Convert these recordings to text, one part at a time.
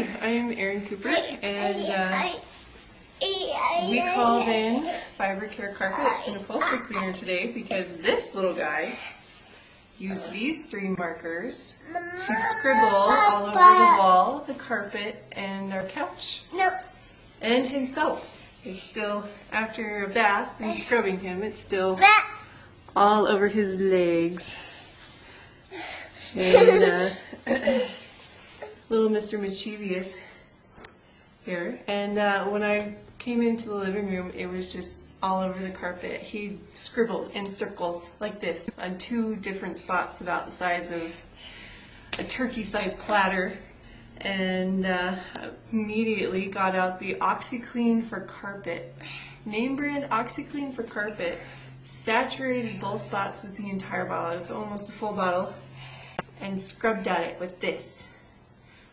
I'm Erin Cooper, and uh, we called in Fiber Care Carpet and Upholstery Cleaner today because this little guy used these three markers to scribble all over the wall, the carpet, and our couch, and himself. It's still, after a bath and scrubbing him, it's still all over his legs. And, uh, little Mr. Mischievous here. And uh, when I came into the living room, it was just all over the carpet. He scribbled in circles like this on two different spots about the size of a turkey-sized platter. And uh, immediately got out the OxiClean for carpet. Name brand OxiClean for carpet. Saturated both spots with the entire bottle. It's almost a full bottle. And scrubbed at it with this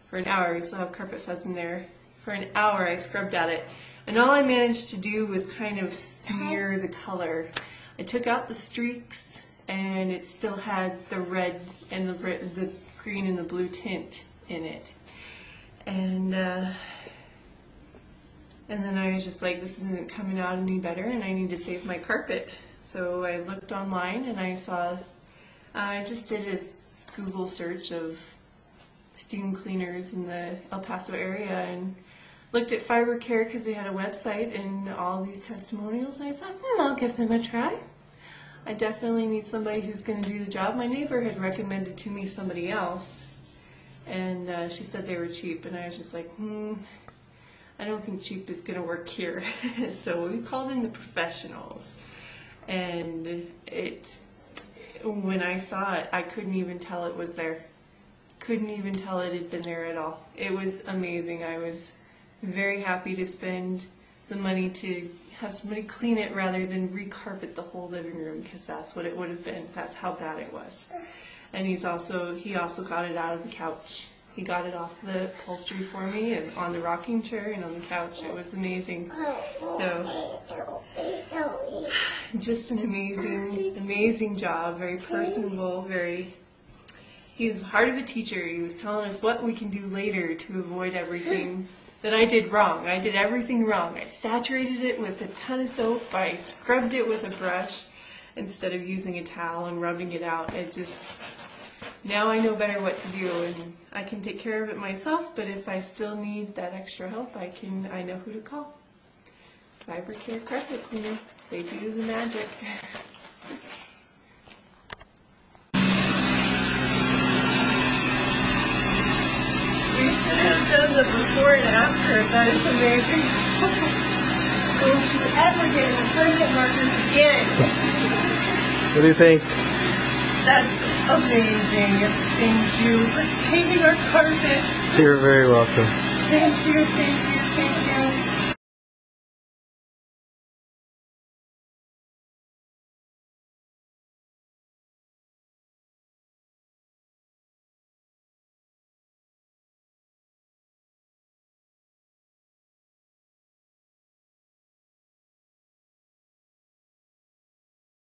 for an hour. We still have carpet fuzz in there. For an hour I scrubbed at it. And all I managed to do was kind of smear the color. I took out the streaks and it still had the red and the, the green and the blue tint in it. And uh, and then I was just like, this isn't coming out any better and I need to save my carpet. So I looked online and I saw, I just did a Google search of steam cleaners in the El Paso area and looked at Fiber Care because they had a website and all these testimonials and I thought, hmm, I'll give them a try. I definitely need somebody who's going to do the job. My neighbor had recommended to me somebody else and uh, she said they were cheap and I was just like, hmm, I don't think cheap is going to work here. so we called in the professionals and it when I saw it, I couldn't even tell it was there couldn't even tell it had been there at all. It was amazing. I was very happy to spend the money to have somebody clean it rather than recarpet the whole living room because that's what it would have been. That's how bad it was. And he's also he also got it out of the couch. He got it off the upholstery for me and on the rocking chair and on the couch. It was amazing. So just an amazing, amazing job. Very personable, very He's heart of a teacher. He was telling us what we can do later to avoid everything that I did wrong. I did everything wrong. I saturated it with a ton of soap. I scrubbed it with a brush instead of using a towel and rubbing it out. It just, now I know better what to do and I can take care of it myself, but if I still need that extra help, I can, I know who to call. Fiber Care Carpet Cleaner. They do the magic. the before and after. That is amazing. so if you ever get permanent markers again. What do you think? That's amazing. Thank you for saving our carpet. You're very welcome. Thank you, thank you.